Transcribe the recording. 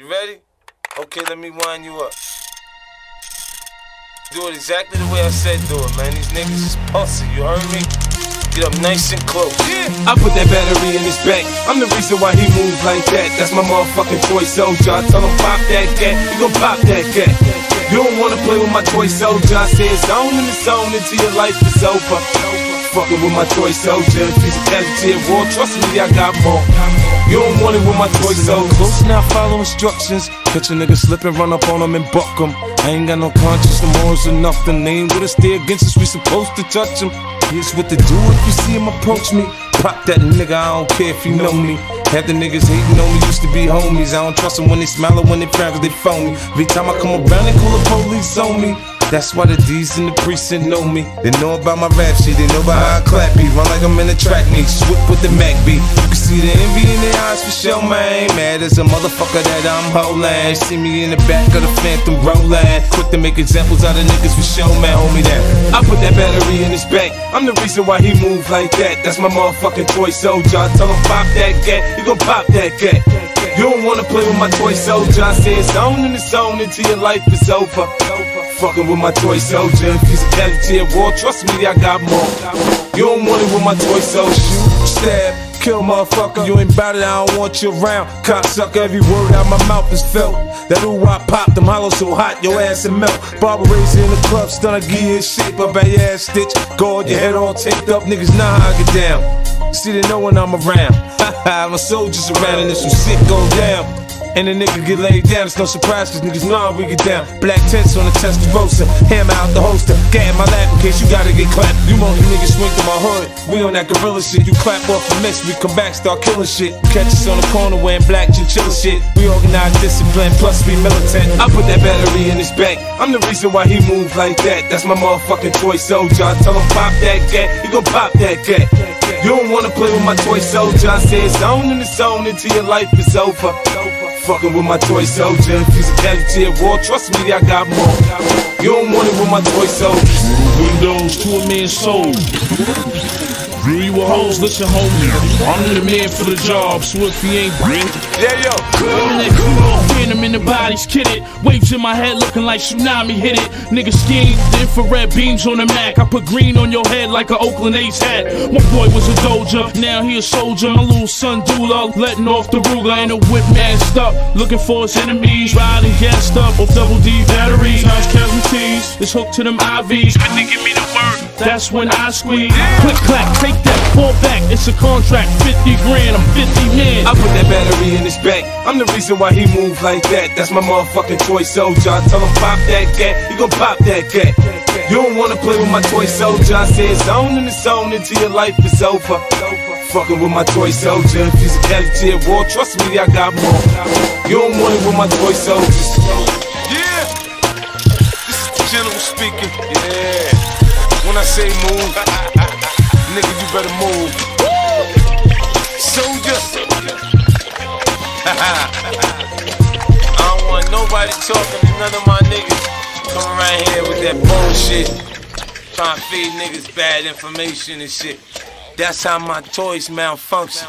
You ready? Okay, let me wind you up. Do it exactly the way I said do it, man. These niggas is pussy, you heard me? Get up nice and close. Yeah. I put that battery in his back. I'm the reason why he moves like that. That's my motherfucking toy soldier. I tell him pop that cat, he gon' pop that cat. You don't wanna play with my toy soldier. I it's on and it's on until your life is over. Fucking with my toy soldier. If he's a casualty at war, trust me, I got more. You don't want it with my toy soldier. Close now, follow instructions. Catch a nigga slipping, run up on him and buck him. I ain't got no conscience, no morals or nothing. They ain't us, stay against us, we supposed to touch him. Here's what to do if you see him approach me. Pop that nigga, I don't care if you know me. Half the niggas hating on me used to be homies. I don't trust them when they smile or when they frown cause they phony. Every time I come around, they call the police on me. That's why the D's in the precinct know me. They know about my rap shit, they know about how I clap beat. Run like I'm in a track meet, swip with the Mac beat. You can see the envy in their eyes for sure, man. Mad as a motherfucker that I'm holding. See me in the back of the Phantom rolling. Quick to make examples out of niggas for sure, man. Hold me that. I put that battery in his back. I'm the reason why he move like that. That's my motherfucking toy soldier. I tell him pop that cat, he gon' pop that cat. You don't wanna play with my toy soldier. I say it's on and it's on until your life is over. Fucking with my toy soldier. A casualty at war, trust me, I got more. You don't want it with my toy soldier. Shoot, stab, kill motherfucker. You ain't bout it, I don't want you around. Cocksucker, every word out my mouth is felt. That ooh, I pop, them hollows so hot, your ass and melt. Barber razor in the club, stun a gear shape up your ass stitch. Guard your head all taped up, niggas how I get down. See, they know when I'm around. my soldiers around, and if some shit go down. And the nigga get laid down, it's no surprise cause niggas know how we get down. Black tents on the Testarossa, hammer out the holster, gat in my lap in case you gotta get clapped. You monkey niggas swing through my hood, we on that gorilla shit. You clap off the miss, we come back, start killing shit. Catch us on the corner wearing black chinchilla shit. We organize discipline, plus we militant. I put that battery in his back, I'm the reason why he move like that. That's my motherfucking toy soldier. I tell him pop that cat, he gon' pop that cat. You don't wanna play with my toy soldier. I say it's on and it's on until your life is over. Fucking with my toy soldier. Casualty at war, trust me, I got more. You don't want it with my toy soldier. Windows to a man's soul. Drew you a hoes, listen homie. I'm the man for the job, so if he ain't green. Yeah, yo. I'm in that Kumo, phantom in the body's kidded. Waves in my head looking like tsunami hit it. Nigga scheme, the infrared beams on the Mac. I put green on your head like a Oakland A's hat. My boy was a doja, now he a soldier. My little son Dula, letting off the Ruger and a whip masked up. Looking for his enemies, riding gassed up off double D batteries. House casualties, it's hooked to them IVs. When they give me the word, that's when I squeeze. Click clack, take that, pull back. It's a contract, 50 grand, I'm 50 men. I put that battery in his back. I'm the reason why he move like that. That's my motherfucking toy soldier. I tell him pop that cat, he gon' pop that cat. You don't wanna play with my toy soldier. I say it's on and it's on until your life is over. Fucking with my toy soldier. If he's a casualty at war, trust me, I got more. You don't want it with my toy soldiers. Yeah. This is the general speaking. Yeah. I say move, nigga, you better move. Soldier. I don't want nobody talking to none of my niggas coming around here with that bullshit. Trying to feed niggas bad information and shit. That's how my toys malfunction.